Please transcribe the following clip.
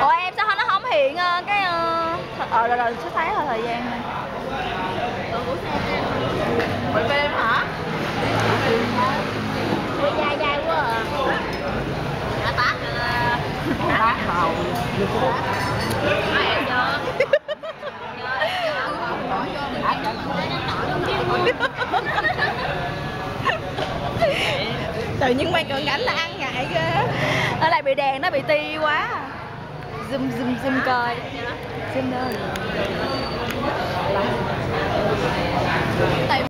ủa em sao nó không hiện ờ, cái ờ ờ, rồi rồi sẽ thấy thời gian này? Bởi vì em hả? dài dài quá à. Đã tát rồi Tát màu tự nhiên mày còn gánh là ăn ngại ghê bị đèn nó bị ti quá. Zoom zoom zoom coi. Zoom đâu tại